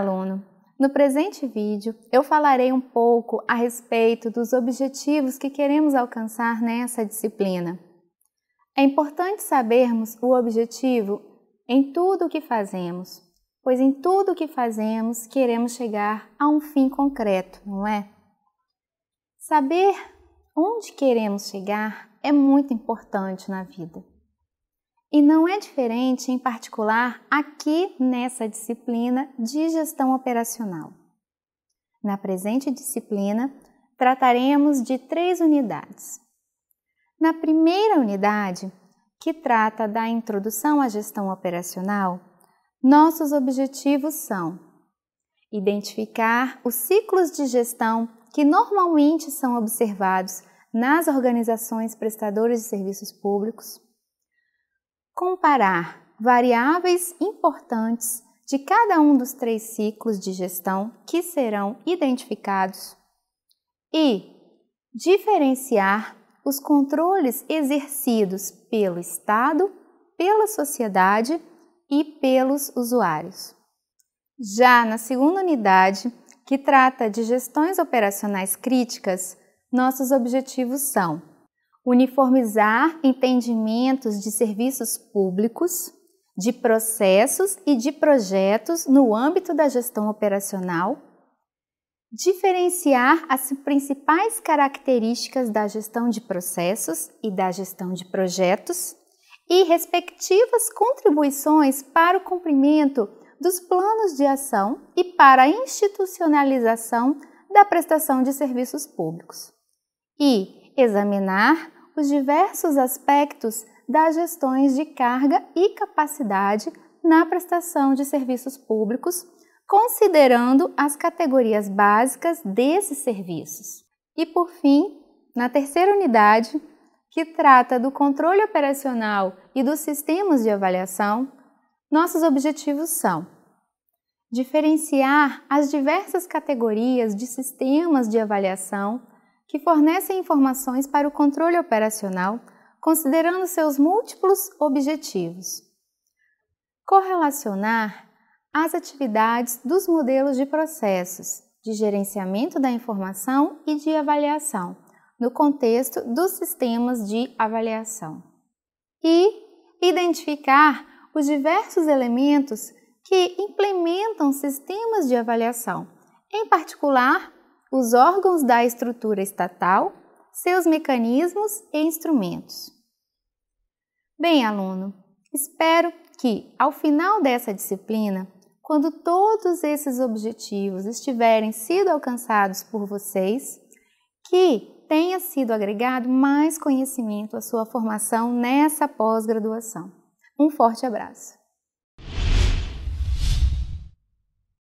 Aluno! No presente vídeo, eu falarei um pouco a respeito dos objetivos que queremos alcançar nessa disciplina. É importante sabermos o objetivo em tudo o que fazemos, pois em tudo o que fazemos queremos chegar a um fim concreto, não é? Saber onde queremos chegar é muito importante na vida. E não é diferente, em particular, aqui nessa disciplina de gestão operacional. Na presente disciplina, trataremos de três unidades. Na primeira unidade, que trata da introdução à gestão operacional, nossos objetivos são identificar os ciclos de gestão que normalmente são observados nas organizações prestadoras de serviços públicos, comparar variáveis importantes de cada um dos três ciclos de gestão que serão identificados e diferenciar os controles exercidos pelo Estado, pela sociedade e pelos usuários. Já na segunda unidade, que trata de gestões operacionais críticas, nossos objetivos são uniformizar entendimentos de serviços públicos, de processos e de projetos no âmbito da gestão operacional, diferenciar as principais características da gestão de processos e da gestão de projetos e respectivas contribuições para o cumprimento dos planos de ação e para a institucionalização da prestação de serviços públicos. E examinar os diversos aspectos das gestões de carga e capacidade na prestação de serviços públicos, considerando as categorias básicas desses serviços. E por fim, na terceira unidade, que trata do controle operacional e dos sistemas de avaliação, nossos objetivos são diferenciar as diversas categorias de sistemas de avaliação que fornecem informações para o controle operacional, considerando seus múltiplos objetivos. Correlacionar as atividades dos modelos de processos de gerenciamento da informação e de avaliação, no contexto dos sistemas de avaliação. E identificar os diversos elementos que implementam sistemas de avaliação, em particular os órgãos da estrutura estatal, seus mecanismos e instrumentos. Bem, aluno, espero que ao final dessa disciplina, quando todos esses objetivos estiverem sido alcançados por vocês, que tenha sido agregado mais conhecimento à sua formação nessa pós-graduação. Um forte abraço!